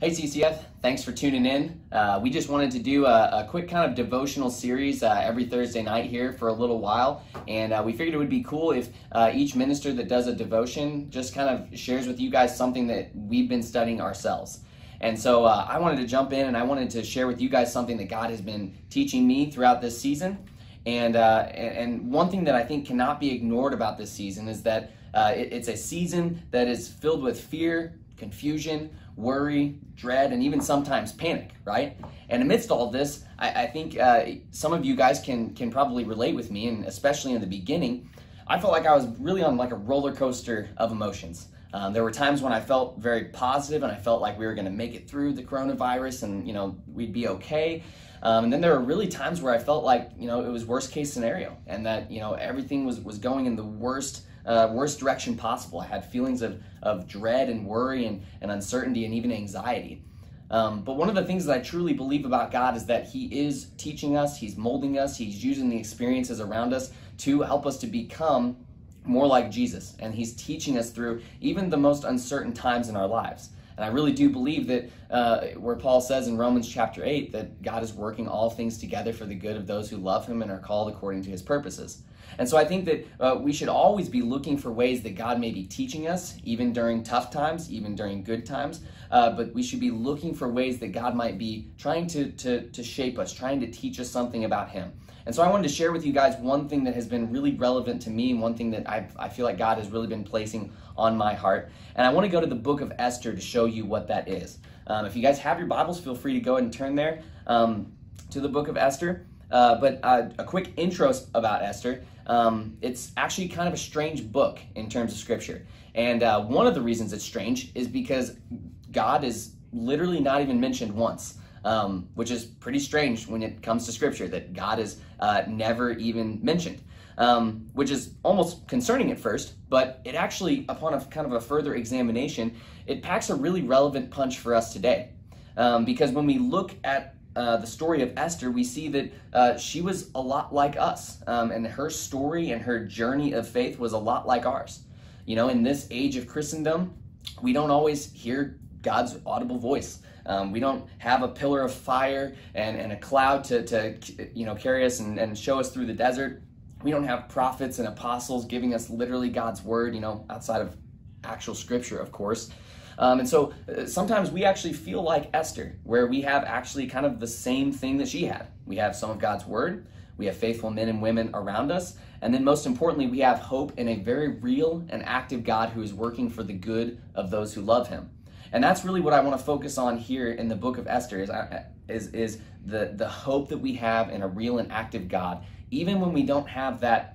Hey CCF, thanks for tuning in. Uh, we just wanted to do a, a, quick kind of devotional series uh, every Thursday night here for a little while, and uh, we figured it would be cool if uh, each minister that does a devotion just kind of shares with you guys something that we've been studying ourselves. And so uh, I wanted to jump in and I wanted to share with you guys something that God has been teaching me throughout this season. And, uh, and one thing that I think cannot be ignored about this season is that it, it's a season that is filled with fear, confusion, worry, dread, and even sometimes panic, right? And amidst all this, I, I think uh, some of you guys can can probably relate with me, and especially in the beginning, I felt like I was really on like a roller coaster of emotions. Um, there were times when I felt very positive and I felt like we were going to make it through the coronavirus and you know we'd be okay. Um, and then there were really times where I felt like you know it was worst case scenario and that you know everything was was going in the worst uh, worst direction possible. I had feelings of, of dread and worry and, and uncertainty and even anxiety. Um, but one of the things that I truly believe about God is that He is teaching us, He's molding us, He's using the experiences around us to help us to become more like Jesus. And He's teaching us through even the most uncertain times in our lives. And I really do believe that uh, where Paul says in Romans chapter 8 that God is working all things together for the good of those who love Him and are called according to His purposes. And so I think that uh, we should always be looking for ways that God may be teaching us, even during tough times, even during good times. Uh, but we should be looking for ways that God might be trying to, to, to shape us, trying to teach us something about Him. And so I wanted to share with you guys one thing that has been really relevant to me, and one thing that I, I feel like God has really been placing on my heart. And I want to go to the book of Esther to show you what that is. Um, if you guys have your Bibles, feel free to go and turn there um, to the book of Esther. Uh, but uh, a quick intro about Esther. Um, it's actually kind of a strange book in terms of scripture. And uh, one of the reasons it's strange is because God is literally not even mentioned once, um, which is pretty strange when it comes to scripture that God is uh, never even mentioned. Um, which is almost concerning at first, but it actually, upon a kind of a further examination, it packs a really relevant punch for us today. Um, because when we look at uh, the story of Esther, we see that uh, she was a lot like us, um, and her story and her journey of faith was a lot like ours. You know, in this age of Christendom, we don't always hear God's audible voice. Um, we don't have a pillar of fire and, and a cloud to, to you know carry us and, and show us through the desert. We don't have prophets and apostles giving us literally God's word, you know, outside of actual scripture, of course. Um, and so uh, sometimes we actually feel like Esther, where we have actually kind of the same thing that she had. We have some of God's word, we have faithful men and women around us, and then most importantly, we have hope in a very real and active God who is working for the good of those who love him. And that's really what I want to focus on here in the book of Esther is, uh, is, is the, the hope that we have in a real and active God, even when we don't have that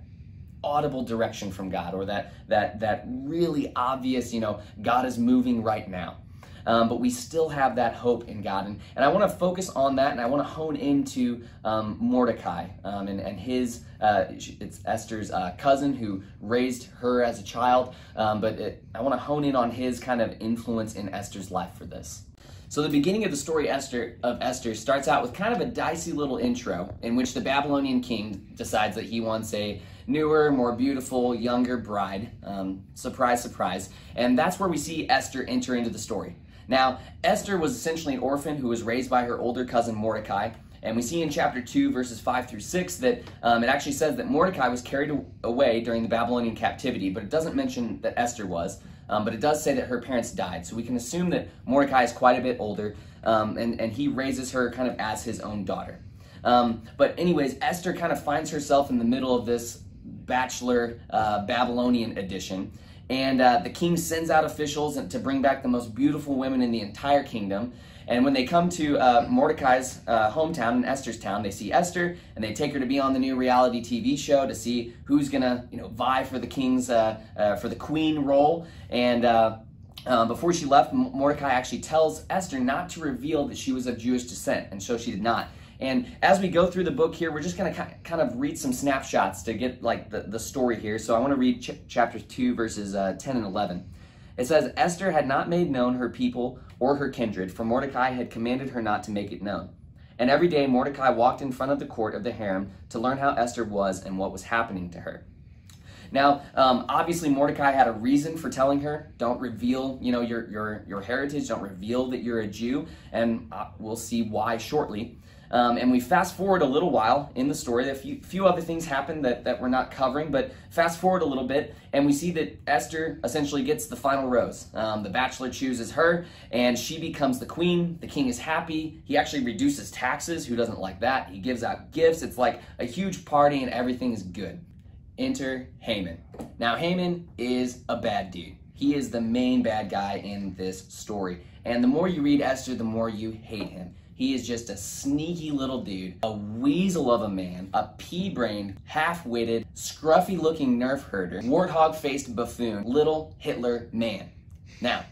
audible direction from God or that that that really obvious, you know, God is moving right now. Um, but we still have that hope in God. And, and I want to focus on that and I want to hone into um, Mordecai um, and, and his, uh, it's Esther's uh, cousin who raised her as a child. Um, but it, I want to hone in on his kind of influence in Esther's life for this. So the beginning of the story Esther of Esther starts out with kind of a dicey little intro in which the Babylonian king decides that he wants a newer, more beautiful, younger bride. Um, surprise, surprise. And that's where we see Esther enter into the story. Now, Esther was essentially an orphan who was raised by her older cousin Mordecai. And we see in chapter 2, verses 5 through 6, that um, it actually says that Mordecai was carried away during the Babylonian captivity, but it doesn't mention that Esther was. Um, but it does say that her parents died. So we can assume that Mordecai is quite a bit older, um, and, and he raises her kind of as his own daughter. Um, but, anyways, Esther kind of finds herself in the middle of this bachelor uh, Babylonian edition. And uh, the king sends out officials to bring back the most beautiful women in the entire kingdom. And when they come to uh, Mordecai's uh, hometown in Esther's town, they see Esther and they take her to be on the new reality TV show to see who's gonna, you know, vie for the king's, uh, uh for the queen role. And uh, uh, before she left, Mordecai actually tells Esther not to reveal that she was of Jewish descent, and so she did not. And as we go through the book here, we're just going to kind of read some snapshots to get like the, the story here. So I want to read ch- chapter 2, verses 10 and 11. It says, Esther had not made known her people or her kindred, for Mordecai had commanded her not to make it known. And every day Mordecai walked in front of the court of the harem to learn how Esther was and what was happening to her. Now, um, obviously, Mordecai had a reason for telling her, "Don't reveal, you know, your your your heritage. Don't reveal that you're a Jew." And uh, we'll see why shortly. Um, and we fast forward a little while in the story. A few, few other things happen that, that we're not covering, but fast forward a little bit, and we see that Esther essentially gets the final rose. Um, the bachelor chooses her, and she becomes the queen. The king is happy. He actually reduces taxes. Who doesn't like that? He gives out gifts. It's like a huge party, and everything is good. Enter Haman. Now, Haman is a bad dude. He is the main bad guy in this story. And the more you read Esther, the more you hate him. He is just a sneaky little dude, a weasel of a man, a pea brained, half witted, scruffy looking nerf herder, warthog faced buffoon, little Hitler man. Now,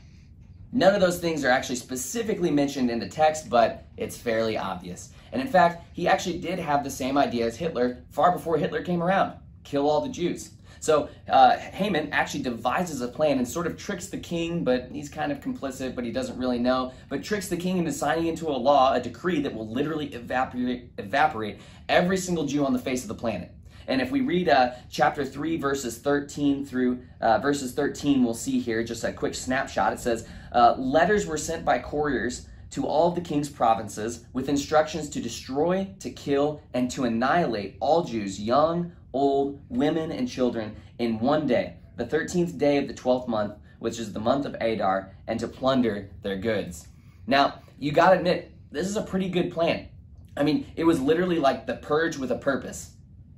none of those things are actually specifically mentioned in the text, but it's fairly obvious. And in fact, he actually did have the same idea as Hitler far before Hitler came around kill all the Jews. So uh, Haman actually devises a plan and sort of tricks the king, but he's kind of complicit, but he doesn't really know. But tricks the king into signing into a law, a decree that will literally evaporate, evaporate every single Jew on the face of the planet. And if we read uh, chapter 3, verses 13 through uh, verses 13, we'll see here just a quick snapshot. It says, uh, Letters were sent by couriers to all of the king's provinces with instructions to destroy, to kill, and to annihilate all Jews, young, old, women, and children in one day, the 13th day of the 12th month, which is the month of Adar, and to plunder their goods. Now, you gotta admit, this is a pretty good plan. I mean, it was literally like the purge with a purpose.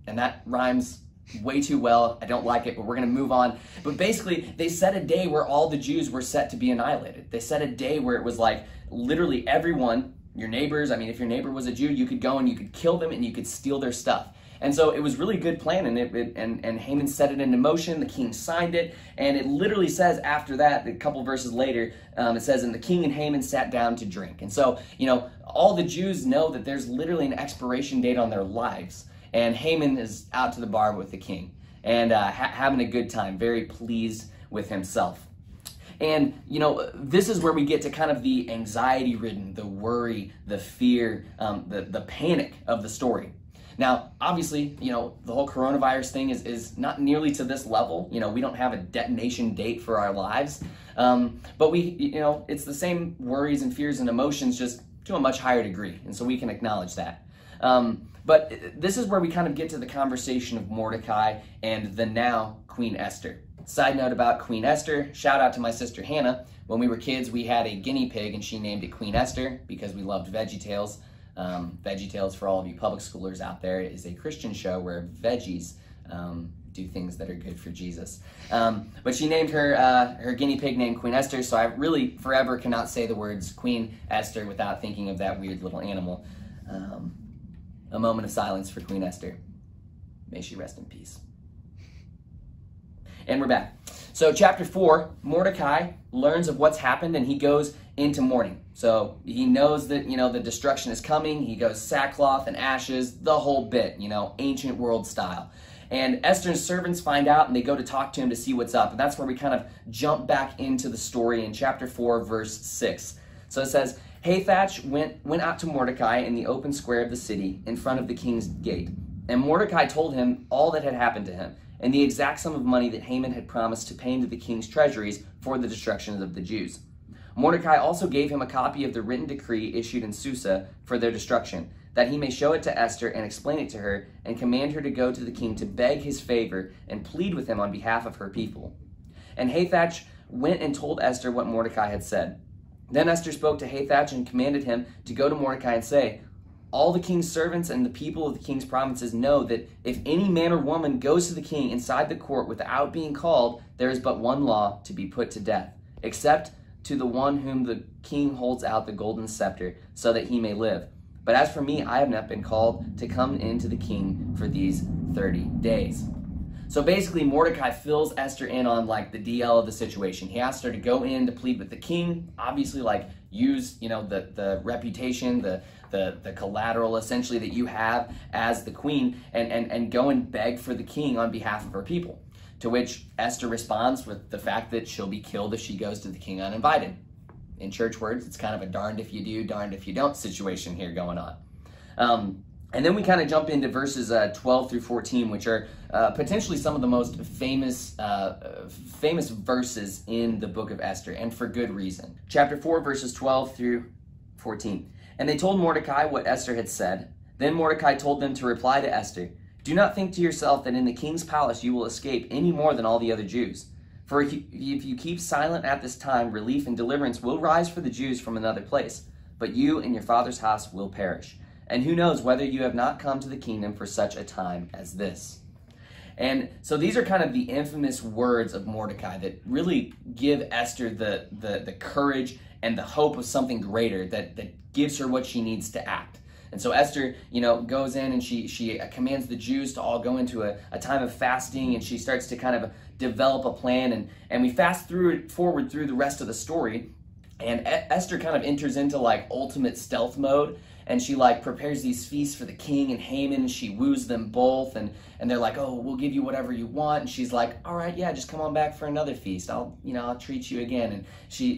And that rhymes way too well. I don't like it, but we're going to move on. But basically, they set a day where all the Jews were set to be annihilated. They set a day where it was like literally everyone, your neighbors, I mean, if your neighbor was a Jew, you could go and you could kill them and you could steal their stuff. And so it was really good plan, and it, it, and and Haman set it into motion. The king signed it, and it literally says after that, a couple verses later, um, it says, "And the king and Haman sat down to drink." And so you know, all the Jews know that there's literally an expiration date on their lives, and Haman is out to the bar with the king and uh, ha- having a good time, very pleased with himself. And, you know, this is where we get to kind of the anxiety ridden, the worry, the fear, um, the, the panic of the story. Now, obviously, you know, the whole coronavirus thing is, is not nearly to this level. You know, we don't have a detonation date for our lives. Um, but we, you know, it's the same worries and fears and emotions, just to a much higher degree. And so we can acknowledge that. Um, but this is where we kind of get to the conversation of Mordecai and the now Queen Esther. Side note about Queen Esther, shout out to my sister Hannah. When we were kids, we had a guinea pig and she named it Queen Esther because we loved Veggie Tales. Um, Veggie Tales, for all of you public schoolers out there, is a Christian show where veggies um, do things that are good for Jesus. Um, but she named her uh, her guinea pig named Queen Esther, so I really forever cannot say the words Queen Esther without thinking of that weird little animal. Um, a moment of silence for Queen Esther. May she rest in peace. And we're back. So, chapter 4, Mordecai learns of what's happened and he goes into mourning. So he knows that, you know, the destruction is coming. He goes sackcloth and ashes, the whole bit, you know, ancient world style. And Esther's servants find out and they go to talk to him to see what's up. And that's where we kind of jump back into the story in chapter 4, verse 6. So it says, Hathach went, went out to Mordecai in the open square of the city in front of the king's gate. And Mordecai told him all that had happened to him and the exact sum of money that Haman had promised to pay into the king's treasuries for the destruction of the Jews. Mordecai also gave him a copy of the written decree issued in Susa for their destruction, that he may show it to Esther and explain it to her, and command her to go to the king to beg his favor and plead with him on behalf of her people. And Hathach went and told Esther what Mordecai had said. Then Esther spoke to Hathach and commanded him to go to Mordecai and say, all the king's servants and the people of the king's provinces know that if any man or woman goes to the king inside the court without being called, there is but one law to be put to death, except to the one whom the king holds out the golden scepter, so that he may live. But as for me, I have not been called to come into the king for these 30 days. So basically, Mordecai fills Esther in on like the DL of the situation. He asks her to go in to plead with the king, obviously, like use you know the the reputation, the the the collateral essentially that you have as the queen, and and and go and beg for the king on behalf of her people. To which Esther responds with the fact that she'll be killed if she goes to the king uninvited. In church words, it's kind of a darned if you do, darned if you don't situation here going on. Um, And then we kind of jump into verses uh, 12 through 14, which are uh, potentially some of the most famous uh, famous verses in the book of Esther, and for good reason. Chapter 4, verses 12 through 14. And they told Mordecai what Esther had said. Then Mordecai told them to reply to Esther Do not think to yourself that in the king's palace you will escape any more than all the other Jews. For if you keep silent at this time, relief and deliverance will rise for the Jews from another place, but you and your father's house will perish. And who knows whether you have not come to the kingdom for such a time as this. And so these are kind of the infamous words of Mordecai that really give Esther the, the, the courage and the hope of something greater that, that gives her what she needs to act. And so Esther, you know, goes in and she she commands the Jews to all go into a, a time of fasting and she starts to kind of develop a plan. And and we fast through it forward through the rest of the story. And Esther kind of enters into like ultimate stealth mode and she like prepares these feasts for the king and Haman. And she woos them both, and and they're like, "Oh, we'll give you whatever you want." And she's like, "All right, yeah, just come on back for another feast. I'll, you know, I'll treat you again." And she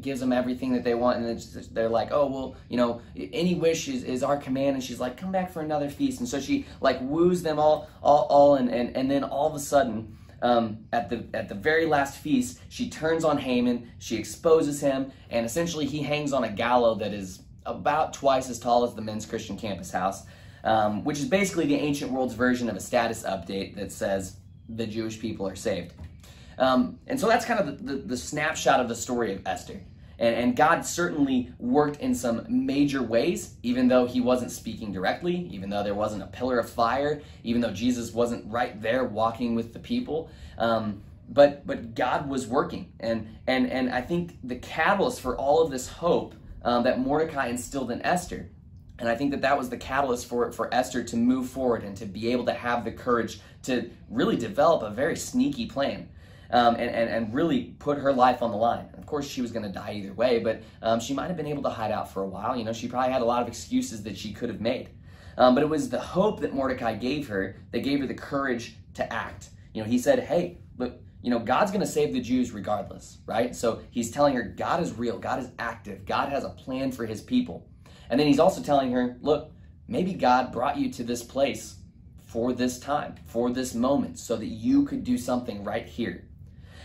gives them everything that they want, and they're like, "Oh, well, you know, any wish is, is our command." And she's like, "Come back for another feast." And so she like woos them all, all, all, and and and then all of a sudden. Um, at the at the very last feast, she turns on Haman, she exposes him, and essentially he hangs on a gallows that is about twice as tall as the Men's Christian Campus House, um, which is basically the ancient world's version of a status update that says the Jewish people are saved. Um, and so that's kind of the, the, the, snapshot of the story of Esther. And, and, God certainly worked in some major ways, even though he wasn't speaking directly, even though there wasn't a pillar of fire, even though Jesus wasn't right there walking with the people. Um, but but God was working, and and and I think the catalyst for all of this hope um, that Mordecai instilled in Esther. And I think that that was the catalyst for, for Esther to move forward and to be able to have the courage to really develop a very sneaky plan. Um, and, and, and really put her life on the line. Of course, she was going to die either way, but um, she might have been able to hide out for a while. You know, she probably had a lot of excuses that she could have made. Um, but it was the hope that Mordecai gave her that gave her the courage to act. You know, he said, hey, look, you know, God's going to save the Jews regardless, right? So he's telling her God is real, God is active, God has a plan for his people. And then he's also telling her, look, maybe God brought you to this place for this time, for this moment, so that you could do something right here.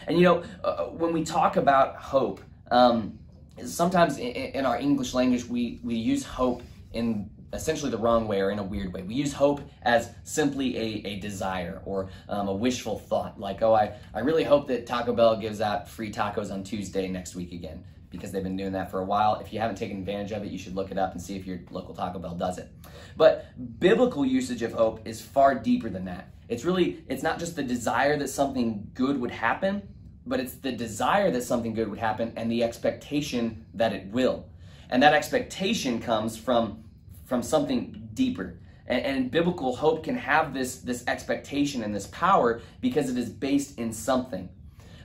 And you know, uh, uh when we talk about hope, um, sometimes in, in our English language, we, we use hope in essentially the wrong way or in a weird way. We use hope as simply a, a desire or um, a wishful thought, like, oh, I, I really hope that Taco Bell gives out free tacos on Tuesday next week again because they've been doing that for a while. If you haven't taken advantage of it, you should look it up and see if your local Taco Bell does it. But biblical usage of hope is far deeper than that. It's really, it's not just the desire that something good would happen, but it's the desire that something good would happen and the expectation that it will. And that expectation comes from from something deeper. And, and, biblical hope can have this, this expectation and this power because it is based in something.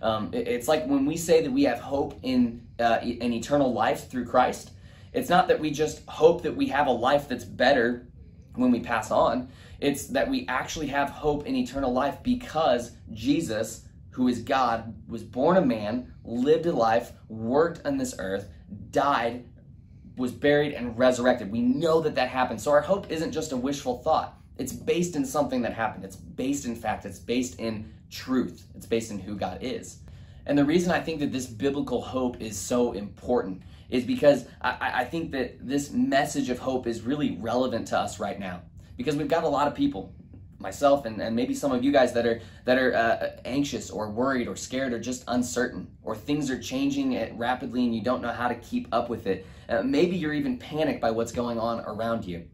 Um, it, it's like when we say that we have hope in uh, an eternal life through Christ, it's not that we just hope that we have a life that's better when we pass on. It's that we actually have hope in eternal life because Jesus, who is God, was born a man, lived a life, worked on this earth, died, was buried and resurrected. We know that that happened. So our hope isn't just a wishful thought. It's based in something that happened. It's based in fact. It's based in truth. It's based in who God is. And the reason I think that this biblical hope is so important is because I, I think that this message of hope is really relevant to us right now. Because we've got a lot of people myself and, and maybe some of you guys that are that are uh, anxious or worried or scared or just uncertain or things are changing rapidly and you don't know how to keep up with it uh, maybe you're even panicked by what's going on around you.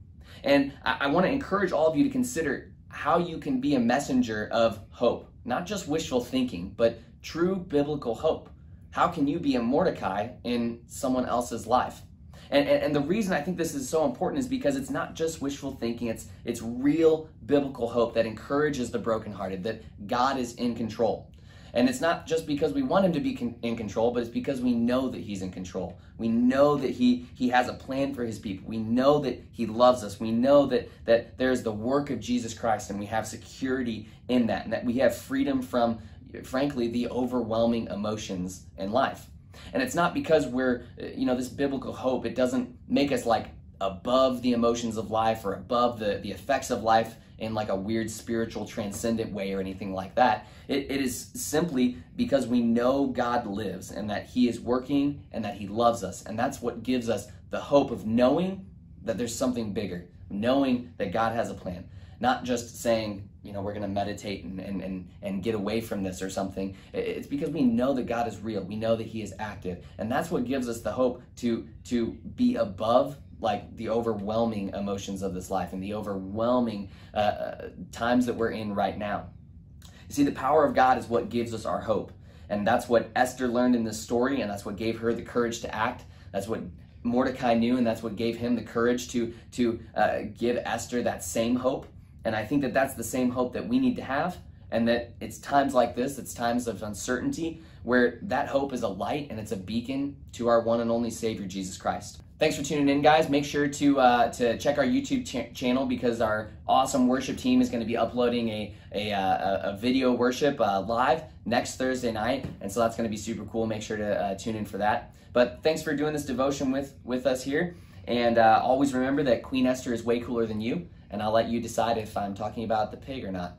And I, I want to encourage all of you to consider how you can be a messenger of hope. Not just wishful thinking but true biblical hope. How can you be a mordecai in someone else's life and, and, and, the reason I think this is so important is because it's not just wishful thinking, it's, it's real biblical hope that encourages the brokenhearted, that God is in control. And it's not just because we want him to be con- in control, but it's because we know that he's in control. We know that he, he has a plan for his people. We know that he loves us. We know that, that there's the work of Jesus Christ and we have security in that, and that we have freedom from, frankly, the overwhelming emotions in life. And it's not because we're, uh, you know, this biblical hope, it doesn't make us like above the emotions of life or above the, the effects of life in like a weird spiritual transcendent way or anything like that. It, it is simply because we know God lives and that He is working and that He loves us. And that's what gives us the hope of knowing that there's something bigger, knowing that God has a plan. Not just saying, you know, we're going to meditate and, and, and, and get away from this or something. It's because we know that God is real. We know that He is active. And that's what gives us the hope to, to be above like the overwhelming emotions of this life and the overwhelming uh, uh, times that we're in right now. You see, the power of God is what gives us our hope. And that's what Esther learned in this story, and that's what gave her the courage to act. That's what Mordecai knew, and that's what gave him the courage to, to uh, give Esther that same hope. And I think that that's the same hope that we need to have, and that it's times like this, it's times of uncertainty, where that hope is a light and it's a beacon to our one and only Savior, Jesus Christ. Thanks for tuning in, guys. Make sure to uh, to check our YouTube ch- channel because our awesome worship team is going to be uploading a a, uh, a video worship uh, live next Thursday night, and so that's going to be super cool. Make sure to uh, tune in for that. But thanks for doing this devotion with with us here, and uh, always remember that Queen Esther is way cooler than you, and I'll let you decide if I'm talking about the pig or not.